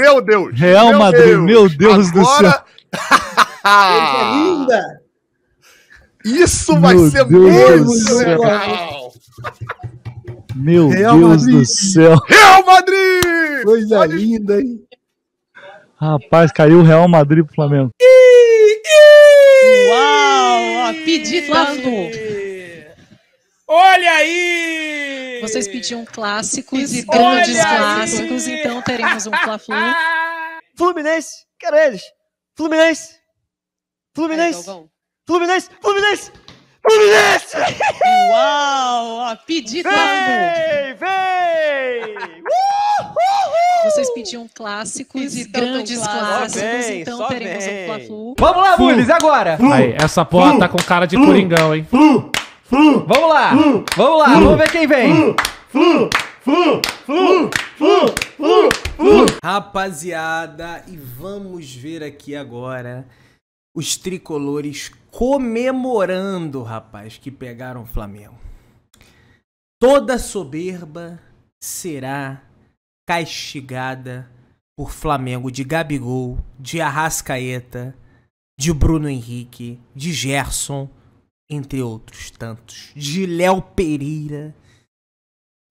Meu Deus! Real meu Madrid, Deus. meu Deus do céu. Coisa linda! Isso vai Meu ser Deus muito do céu. legal! Meu Real Deus Madrid. do céu. Real Madrid! Coisa Pode- linda, hein? Rapaz, caiu o Real Madrid pro Flamengo. Uau! ó, Pedi Fla-Flu. Olha aí! Vocês pediam clássicos, Olha grandes clássicos, então teremos um Fla-Flu. Fluminense, quero eles. Fluminense. Fluminense. Fluminense. Fluminense. Fluminense. Uau! ó, Pedi Fla-Flu. Vem, vem. Vocês pediam clássicos, grandes clássicos, bem, então só teremos bem. um Fla-Flu. Vamos lá, Bullies, agora! Aí, essa porra tá com cara de coringão, hein? Vamos lá! Vamos lá, vamos ver quem vem! Rapaziada, e vamos ver aqui agora os tricolores comemorando, rapaz, que pegaram o Flamengo. Toda soberba será castigada por Flamengo de Gabigol, de Arrascaeta, de Bruno Henrique, de Gerson, entre outros tantos, de Léo Pereira.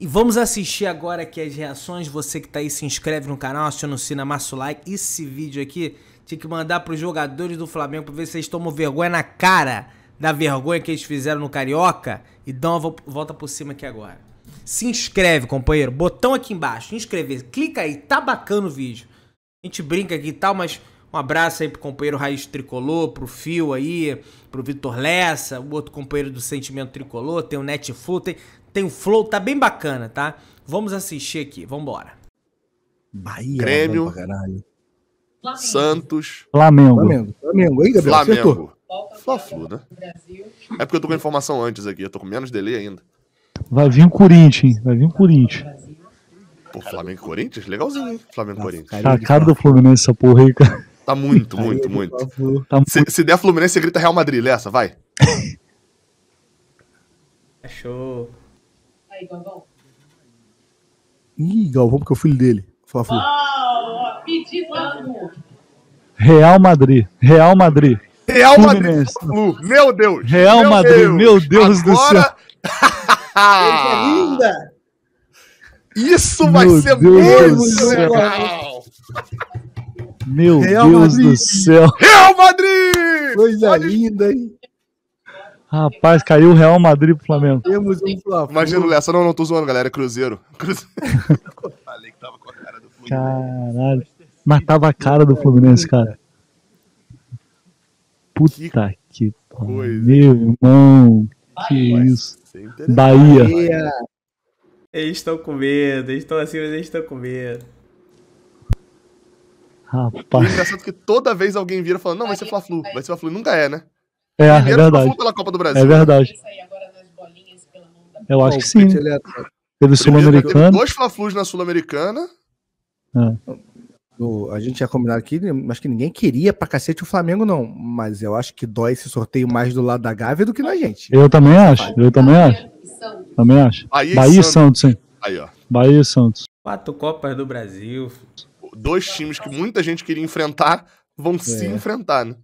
E vamos assistir agora aqui as reações. Você que tá aí, se inscreve no canal, aciona o sino, amassa o like. Esse vídeo aqui tinha que mandar pros jogadores do Flamengo pra ver se eles tomam vergonha na cara da vergonha que eles fizeram no Carioca. E dá uma vo- volta por cima aqui agora. Se inscreve, companheiro. Botão aqui embaixo, inscrever. Clica aí, tá bacana o vídeo. A gente brinca aqui e tal, mas um abraço aí pro companheiro Raiz Tricolor, pro Fio aí, pro Vitor Lessa, o outro companheiro do Sentimento Tricolor, tem o Netflu, tem, tem o Flow, tá bem bacana, tá? Vamos assistir aqui, vambora. Bahia. Grêmio. pra caralho. Santos, Flamengo. Flamengo. Flamengo, hein, Gabriel? Flamengo. Fla-Flu, né? É porque eu tô com informação antes aqui, eu tô com menos delay ainda. Vai vir o Corinthians, hein? Vai vir o Corinthians. Pô, Flamengo e Corinthians? Legalzinho, hein? Flamengo e Corinthians. Tá a cara do Fluminense essa porra aí, cara. Tá muito, muito, muito. Tá Se, se der Fluminense, você grita Real Madrid, Lessa, vai. Show. Ih, Galvão, porque é o filho dele. Fala, filho. Real Madrid. Real Madrid. Real Madrid, Fluminense. Fla-Flu, meu Deus. Real Madrid, meu Deus do Agora- Coisa linda! Isso vai Meu ser Deus muito do céu. legal. Meu Real Deus Madrid. do céu. Real Madrid! Coisa Pode- linda, hein? Rapaz, caiu o Real Madrid pro Flamengo. Temos um Fla-Flu. Imagina o Lessa, não, não tô zoando, galera, é Cruzeiro. Cruzeiro. Falei que tava com a cara do Fluminense. Caralho. Mas tava a cara do Fluminense, cara. Puta que coisa. pariu. Meu irmão. Que isso. Isso é. Bahia. Bahia. Eles estão com medo, eles estão assim, mas eles estão com medo. O Rapaz. engraçado é que toda vez alguém vira falando, não, vai ser Fla-Flu, vai ser Fla-Flu. Nunca é, né? É, é Primeiro verdade. Pela Copa do Brasil. É verdade. Eu acho que sim. É- Teve teve Sul-Americano. dois Fla-Flus na Sul-Americana. o- a gente tinha combinado aqui, acho que ninguém queria pra cacete o Flamengo, não. Mas eu acho que dói esse sorteio mais do lado da Gávea do que na gente. Eu também acho. Eu também acho. Também acho. Bahia, Bahia e Santos. Santos, hein? Aí, ó. Bahia e Santos. Quatro Copas do Brasil. Dois times que muita gente queria enfrentar vão se É. enfrentar, né?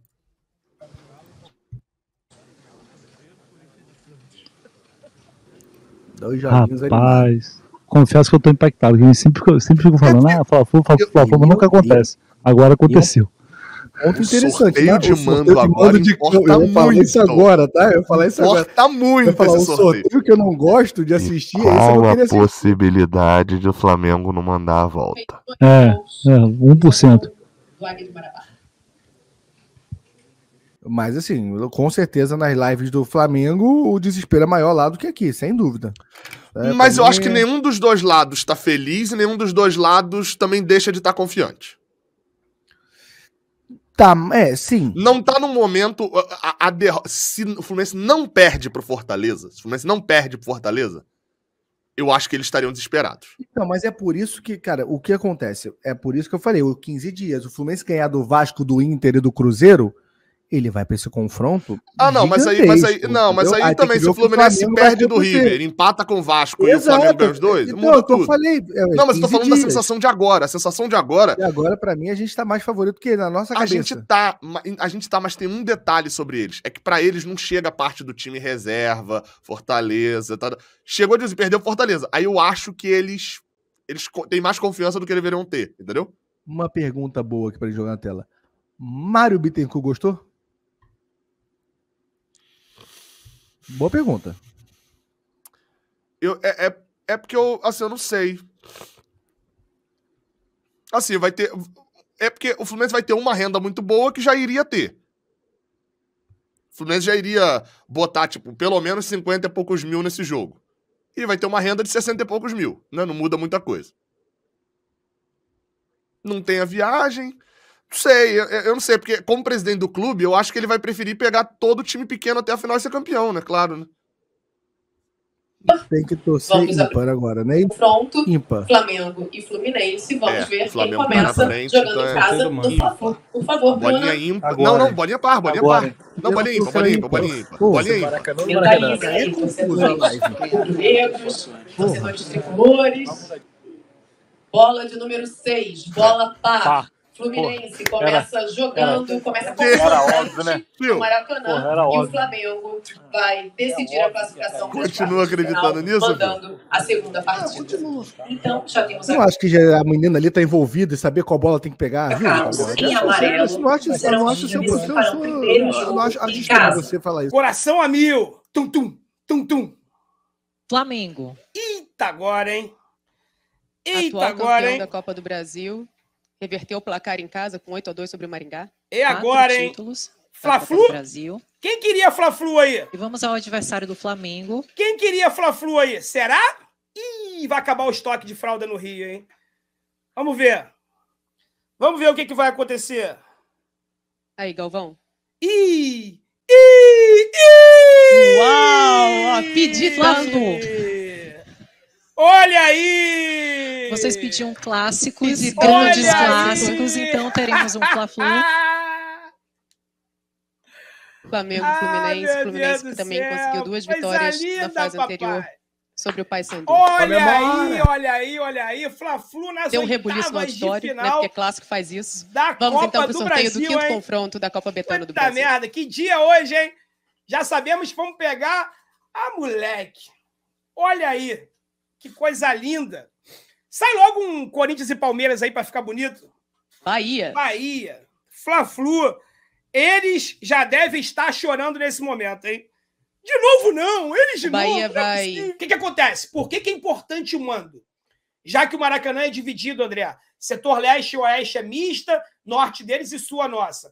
Dois joguinhos. Rapaz. Confesso que eu tô impactado. Eu sempre, fico- sempre fico falando, ah, Fla-Flu, Fla-Flu, Eu- nunca eu- acontece. Agora aconteceu. Ponto interessante. sorteio né? de O sorteio mando agora importa Eu vou falar isso muito. agora, tá? Eu vou falar isso agora. Importa Eu vou muito falar, o esse sorteio. sorteio que eu não gosto de assistir, esse eu não Qual a queria assistir. possibilidade de o Flamengo não mandar a volta? É, é, 1%. Mas assim, com certeza nas lives do Flamengo o desespero é maior lá do que aqui, sem dúvida. É, Mas eu mim acho que é- nenhum dos dois lados tá feliz e nenhum dos dois lados também deixa de estar confiante. Tá, é, sim. Não tá no momento. A, a- a Se o Fluminense não perde pro Fortaleza, se o Fluminense não perde pro Fortaleza, eu acho que eles estariam desesperados. Não, mas é por isso que, cara, o que acontece? É por isso que eu falei, o 15 dias, o Fluminense ganhar do Vasco, do Inter e do Cruzeiro, ele vai pra esse confronto. Ah, não, mas aí, mas aí, não, mas aí, que também, se o o Fluminense vai perde do. River, empata com o Vasco e o Flamengo ganha os dois, Então, muda eu tô tudo. falei. é, Não, mas eu tô 15 falando da dias. sensação de agora. A sensação de agora, E agora, pra mim, a gente tá mais favorito que na nossa a cabeça. gente tá, a gente tá, mas tem um detalhe sobre eles. É que pra eles não chega a parte do time reserva, Fortaleza, tá? Chegou de perdeu Fortaleza. Aí eu acho que eles eles têm mais confiança do que deveriam ter, entendeu? Uma pergunta boa aqui pra ele jogar na tela. Mário Bittencourt gostou? Boa pergunta. Eu, é, é, é porque eu, assim, eu não sei. Assim, vai ter. É porque o Fluminense vai ter uma renda muito boa que já iria ter. O Fluminense já iria botar, tipo, pelo menos 50 e poucos mil nesse jogo. E vai ter uma renda de 60 e poucos mil, né? Não muda muita coisa. Não tem a viagem. Não sei, eu, eu não sei, porque como presidente do clube, eu acho que ele vai preferir pegar todo o time pequeno até a final e ser campeão, né? Claro, né? Tem que torcer Vamos ímpar agora, né? confronto Ímpar. Flamengo e Fluminense. Vamos É, ver quem Flamengo tá começa frente, jogando então é em casa todo mundo. no Fla-Flu. Por favor, Bolinha Bruna. ímpar. Agora. Não, não, bolinha par, bolinha Agora. par. Não, bolinha ímpar, bolinha ímpar, bolinha ímpar. Pô, Bolinha ímpar. Mentaliza aí, torcedores rubro-negros, torcedores tricolores. Bola de número 6, bola par. Fluminense começa jogando, começa com Era o óbvio, né? No Maracanã. Porra, era e o óbvio. Flamengo vai decidir a classificação. Continua acreditando final, nisso, Mandando a segunda partida. Então, já temos Você não acha que já a menina ali tá envolvida e saber qual bola tem que pegar? Viu? Carlos Agora, em amarelo. Eu não acho, eu não acho seu, seu, seu, Para o primeiro eu não acho, em acho você falar isso. Coração a mil. Tum, tum, tum, tum. Flamengo. Eita agora, hein? Eita Atual agora, campeão hein? da Copa do Brasil. Reverteu o placar em casa com 8 a 2 sobre o Maringá. Quatro agora, hein? títulos Fla-Flu? Brasil. Quem queria Fla-Flu aí? E vamos ao adversário do Flamengo. Quem queria Fla-Flu aí? Será? Ih, vai acabar o estoque de fralda no Rio, hein? Vamos ver. Vamos ver o que, que vai acontecer. Aí, Galvão. Ih! Ih! Ih! Uau! Pedi tanto. Olha aí! Vocês pediam clássicos, Pedi grandes tanto. clássicos, então teremos um Fla-Flu. Flamengo, ah, Fluminense. Fluminense que do também céu, conseguiu duas coisa vitórias linda, na fase papai. anterior sobre o Paysandu. Olha aí, olha aí, olha aí. Fla-Flu nas Deu um rebuliço no auditório, né? final Porque clássico faz isso. da Vamos Copa então para o do sorteio do Brasil, quinto hein? confronto da Copa Betano do Puta Brasil. merda, que dia hoje, hein? Já sabemos que vamos pegar a moleque. Olha aí, que coisa linda. Sai logo um Corinthians e Palmeiras aí pra ficar bonito. Bahia. Bahia, Fla-Flu, eles já devem estar chorando nesse momento, hein? De novo não, eles de Bahia novo. é vai- possível. O que, que acontece? Por que, que é importante o mando? Já que o Maracanã é dividido, André, setor leste e oeste é mista, norte deles e sul a nossa.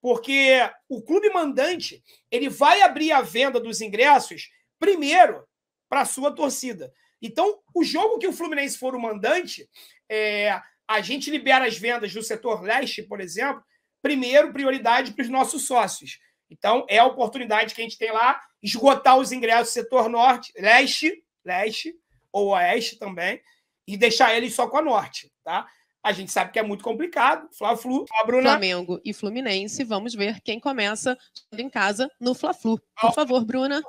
Porque o clube mandante, ele vai abrir a venda dos ingressos primeiro para a sua torcida. Então, o jogo que o Fluminense for o mandante, é, a gente libera as vendas do setor leste, por exemplo, primeiro prioridade para os nossos sócios. Então, é a oportunidade que a gente tem lá, esgotar os ingressos do setor norte, leste, leste, ou oeste também, e deixar eles só com a norte, tá? A gente sabe que é muito complicado. Fla-Flu, Bruna. Flamengo e Fluminense. Vamos ver quem começa em casa no Fla-Flu. Por favor, Bruna.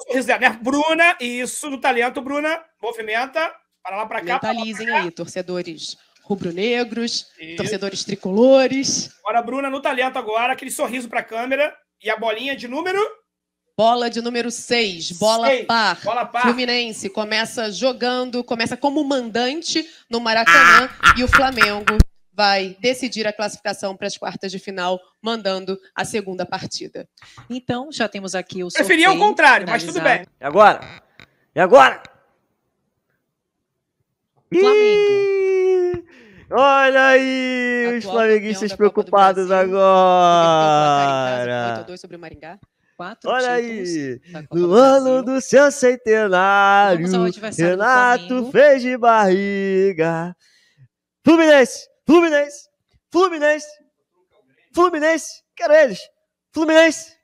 Bruna, isso do talento, Bruna. Movimenta. Para lá, para cá. lá, mentalizem pra cá. aí, torcedores rubro-negros, torcedores tricolores. Agora, Bruna, no talento agora. Aquele sorriso para a câmera. E a bolinha de número. Bola de número 6, bola Seis. par. Bola par. Fluminense começa jogando, começa como mandante no Maracanã e o Flamengo vai decidir a classificação para as quartas de final, mandando a segunda partida. Então, já temos aqui o sorteio. Preferia o contrário, mas tudo finalizado. bem. E agora? E agora? Flamengo. Ih, Olha aí, os Atual flamenguistas Copa do preocupados 8 agora. 2 sobre o Maringá. Quatro Olha títulos aí, no do ano do seu centenário, Renato fez de barriga. Fluminense, Fluminense, Fluminense, Fluminense, quero eles. Fluminense, Aí,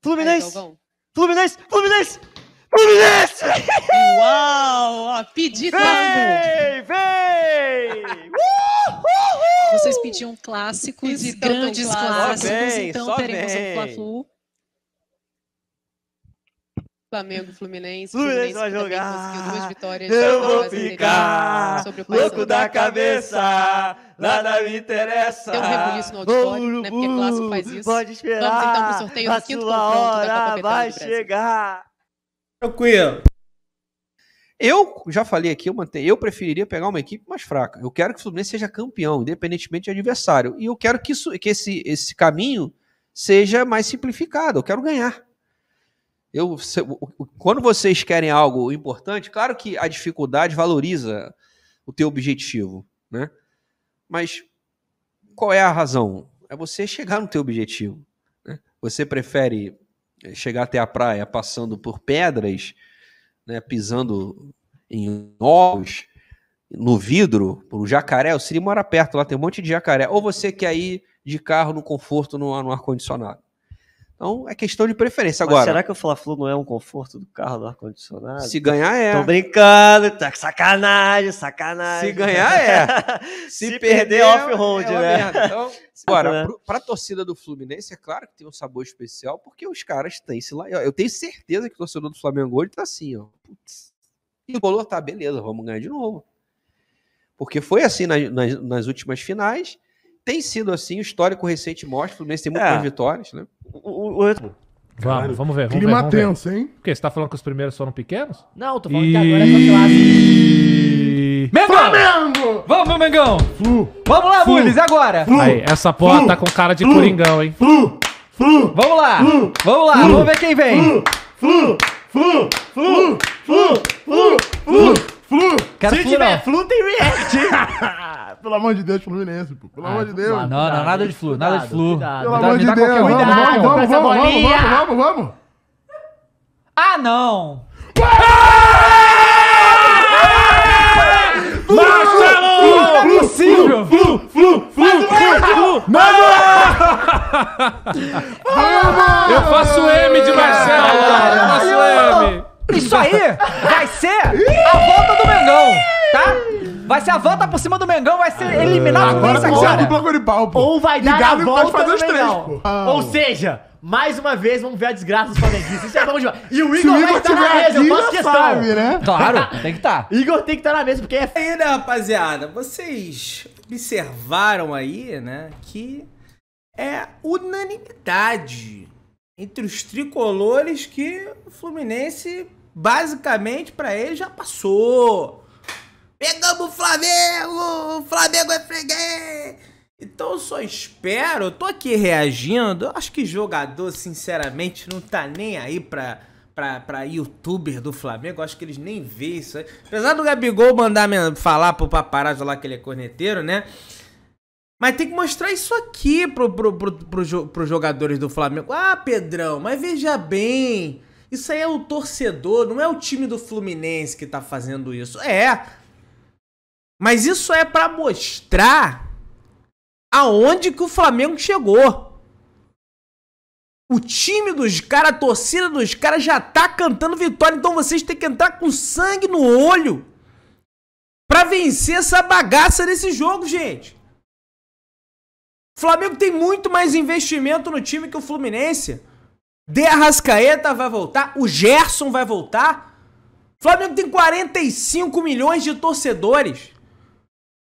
Fluminense, Galvão. Fluminense, Fluminense, Fluminense! Uau! Ó, pedi tanto. Vem, vem! Vocês pediam clássicos, um grandes clássico. clássicos, então só teremos um Fla-Flu. Flamengo, Fluminense. Fluminense vai jogar. duas vitórias. Eu vou ficar sobre o louco da cabeça, nada me interessa. Tem um rebuliço no auditório, né? Porque clássico faz isso. Pode esperar. Vamos então pro sorteio do quinto confronto da Copa hora vai chegar. Tranquilo. Eu já falei aqui, eu mantenho, eu preferiria pegar uma equipe mais fraca. Eu quero que o Fluminense seja campeão, independentemente de adversário. E eu quero que, isso, que esse, esse caminho seja mais simplificado. Eu quero ganhar. Eu, se- quando vocês querem algo importante, claro que a dificuldade valoriza o teu objetivo, né? Mas qual é a razão? É você chegar no teu objetivo. né? Você prefere eh, chegar até a praia passando por pedras, né, pisando em ovos, no vidro, por um jacaré, o Siri mora perto, lá tem um monte de jacaré. Ou você quer ir de carro no conforto, no, no ar-condicionado. Então, é questão de preferência. Mas Agora, será que o Fla-Flu não é um conforto do carro do ar-condicionado? se ganhar é. Tô brincando, tá sacanagem, sacanagem. Se ganhar é. Se, perder, off-road, é né? merda. Então, agora, pro- pra torcida do Fluminense, é claro que tem um sabor especial, porque os caras têm esse lá. Eu tenho certeza que o torcedor do Flamengo hoje tá assim, ó. Putz. E o Bolor tá, beleza, vamos ganhar de novo. Porque foi assim na- nas, nas últimas finais. Tem sido assim, o histórico recente mostra. O Fluminense tem muito É. mais vitórias, né? O, o, o- Vamos, vamos ver. Vamos Clima ver, vamos ver. tenso, hein? Por quê? Você tá falando que os primeiros foram pequenos? Não, tô falando que agora é só clássico. Mengão! Flamengo! Vamos, meu Mengão! Flu, Vamos lá, Flu. Mules, agora! Flu, Aí, essa porra Flu. tá com cara de Flu. coringão, hein? Flu, Flu, Vamos lá! Flu. Vamos lá, Flu. vamos ver quem vem! Flu, Flu, Flu, Flu, Flu, Flu, Flu. Quero Se Flu, tiver não. Flu, tem react. Pelo amor de Deus, Fluminense, pô. Pelo amor de Deus. Ah, não, não, nada de Flu, nada de Flu. Pelo Me dá- amor de dá Deus. Vamos, vamos, vamos, vamos, vamos, vamos, vamos, vamos. Ah, não! Marcelo! Não é possível! Flu, Flu, Flu, Flu, Eu faço M de Marcelo! Eu faço M! Isso aí vai ser Vai ser a volta por cima do Mengão, vai ser eliminar o Agora ser a agora. dupla Coripau, pô. Ou vai E dar a Galo pode volta fazer os três, Mengão. pô. Ou seja, mais uma vez vamos ver a desgraça dos flamenguistas. Isso é bom demais. E o Se Igor o vai Igor estar na tiver mesa, eu faço já questão. sabe, né? Claro, tem que estar. Igor tem que estar na mesa, porque é Aí, né, rapaziada, vocês observaram aí, né, que é unanimidade entre os tricolores que o Fluminense, basicamente, pra ele já passou. Pegamos o Flamengo! O Flamengo é freguês! Então eu só espero, eu tô aqui reagindo, eu acho que jogador, sinceramente, não tá nem aí pra, pra, pra youtuber do Flamengo, eu acho que eles nem vê isso aí. Apesar do Gabigol mandar falar pro paparazzo lá que ele é corneteiro, né? Mas tem que mostrar isso aqui pro, pro, pro, pro, pros jogadores do Flamengo. Ah, Pedrão, mas veja bem, isso aí é o torcedor, não é o time do Fluminense que tá fazendo isso. É, mas isso é pra mostrar aonde que o Flamengo chegou. O time dos caras, a torcida dos caras já tá cantando vitória, então vocês têm que entrar com sangue no olho pra vencer essa bagaça desse jogo, gente. O Flamengo tem muito mais investimento no time que o Fluminense. De Arrascaeta vai voltar, o Gerson vai voltar. O Flamengo tem 45 milhões de torcedores.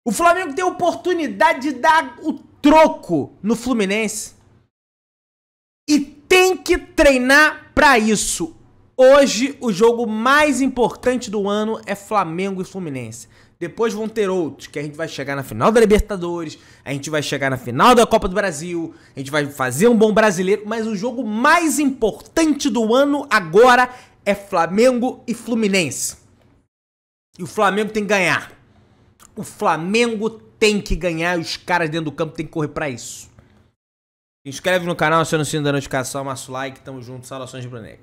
O Flamengo tem a oportunidade de dar o troco no Fluminense. E tem que treinar pra isso. Hoje, o jogo mais importante do ano é Flamengo e Fluminense. Depois vão ter outros, que a gente vai chegar na final da Libertadores, a gente vai chegar na final da Copa do Brasil, a gente vai fazer um bom brasileiro, mas o jogo mais importante do ano agora é Flamengo e Fluminense. E o Flamengo tem que ganhar. O Flamengo tem que ganhar os caras dentro do campo tem que correr pra isso. Se inscreve no canal, aciona o sino da notificação, amassa o like, tamo junto, saudações de Brunex.